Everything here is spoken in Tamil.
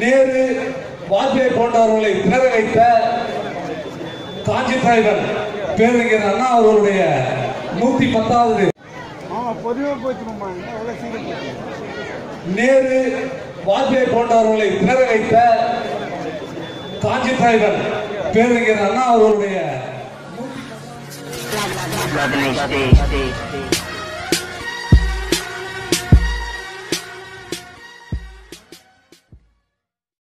நேரு வாஜ்பாய் போன்றவர்களை திணற வைத்த காஞ்சி தலைவர் பேரறிஞர் அண்ணா அவர்களுடைய நூத்தி பத்தாவது நேரு வாஜ்பாய் போன்றவர்களை திணற வைத்த காஞ்சி தலைவர் பேரறிஞர் அண்ணா அவர்களுடைய